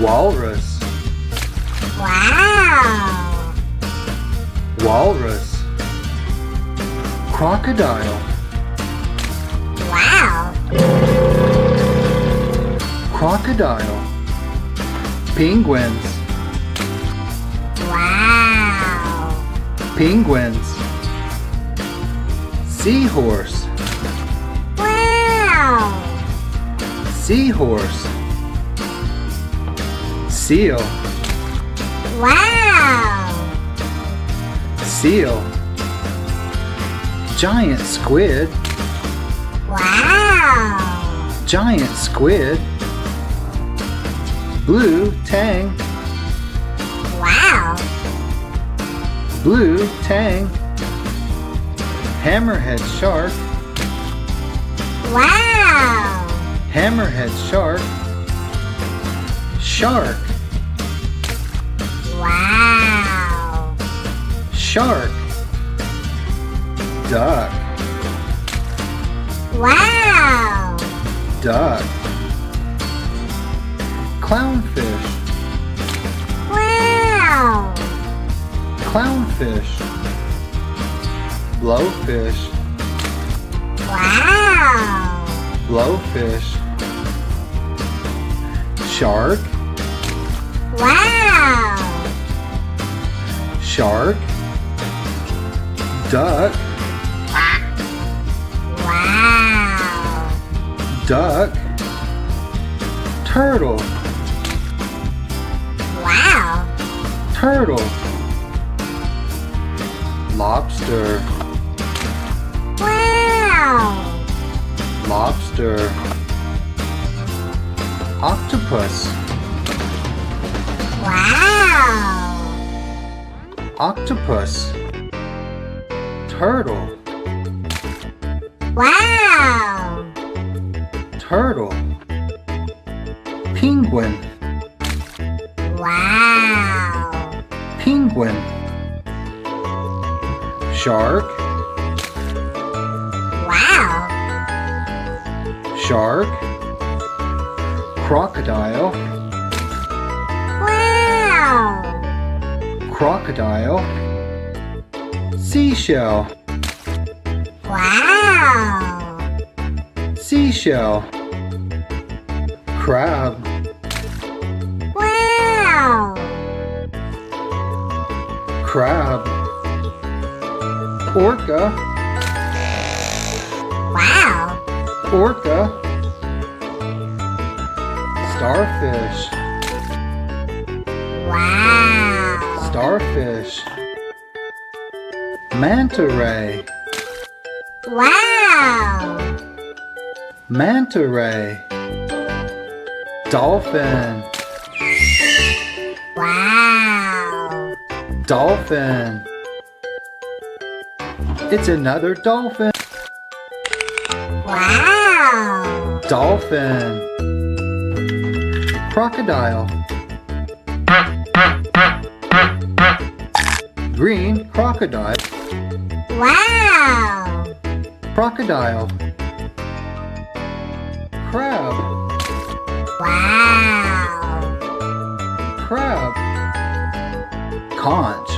Walrus. Wow. Walrus. Crocodile. Wow. Crocodile. Penguins. Wow. Penguins. Seahorse. Wow. Seahorse. Seal. Wow. Seal. Giant squid. Wow. Giant squid. Blue tang. Wow. Blue tang. Hammerhead shark. Wow. Hammerhead shark. Shark. Shark. Duck. Wow. Duck. Clownfish. Wow. Clownfish. Blowfish. Wow. Blowfish. Shark. Wow. Shark. Duck. Wow. Duck. Turtle. Wow. Turtle. Lobster. Wow. Lobster. Octopus. Wow. Octopus. Turtle. Wow. Turtle. Penguin. Wow. Penguin. Shark. Wow. Shark. Crocodile. Wow. Crocodile. Seashell. Wow. Seashell. Crab. Wow. Crab. Orca. Wow. Orca. Starfish. Wow. Starfish. Manta ray. Wow. Manta ray. Dolphin. Wow. Dolphin. It's another dolphin. Wow. Dolphin. Crocodile. Green crocodile. Wow. Crocodile. Crab. Wow. Crab. Conch.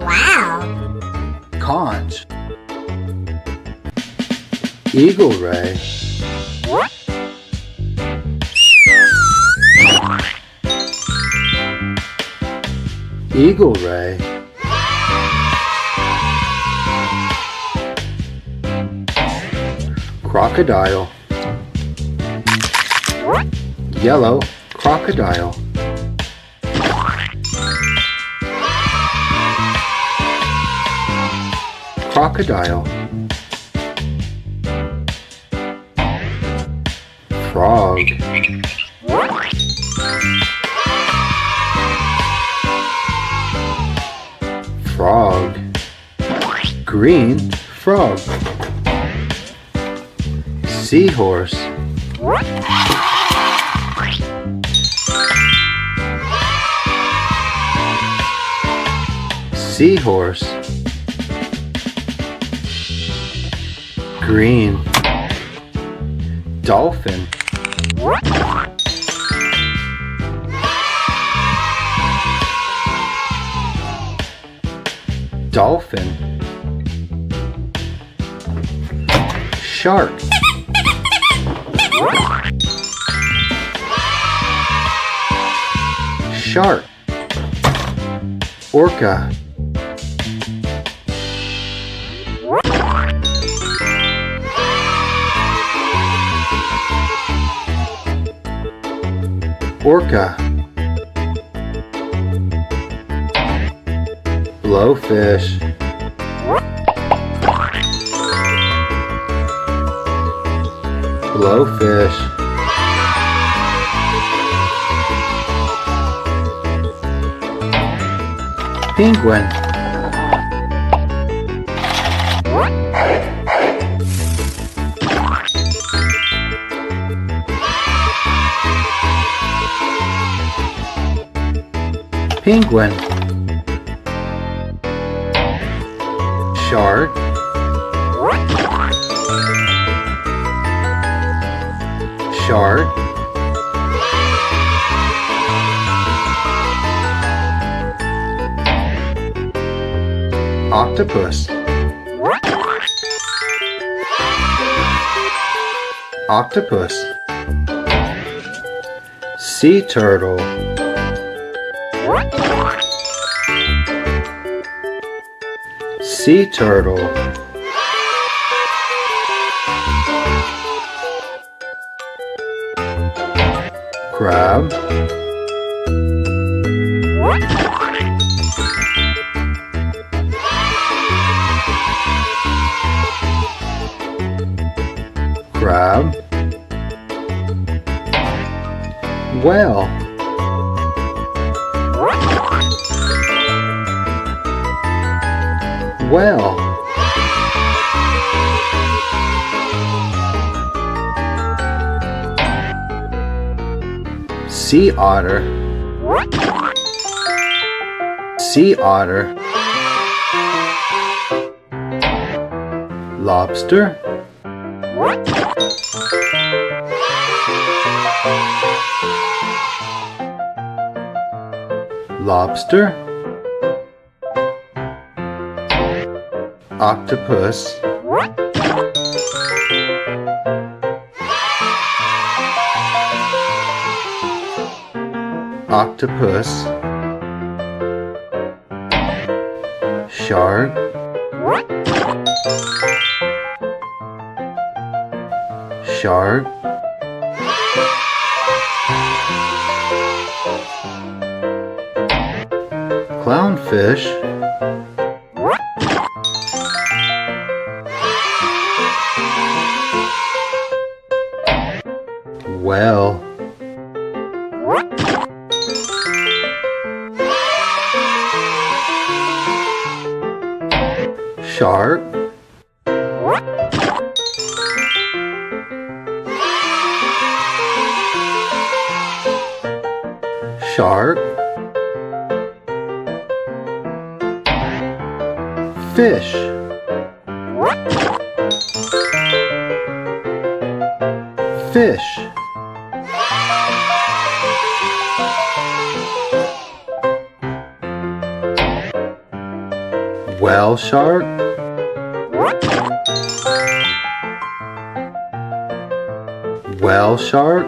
Wow. Conch. Eagle ray. Eagle ray. Crocodile. Yellow crocodile. Crocodile. Frog. Frog. Green frog seahorse. Seahorse. Green. Dolphin. Dolphin. Shark shark. Orca. Orca. Blowfish blowfish. Penguin. Penguin. Shark octopus. Octopus. Sea turtle. Sea turtle crab crab whale whale sea otter. Sea otter. Lobster. Lobster. Octopus octopus shark shark clownfish well shark shark fish. Fish. Whale shark whale shark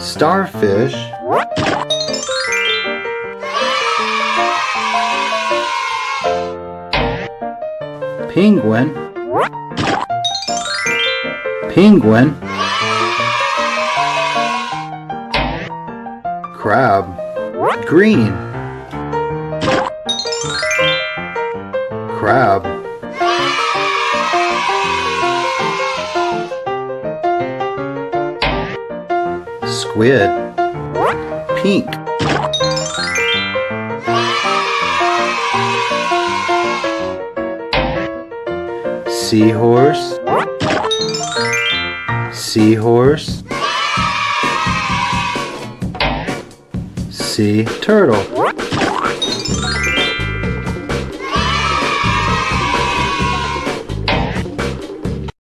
starfish? Penguin? Penguin? Crab? Green crab. Squid. Pink. Seahorse. Seahorse. Sea turtle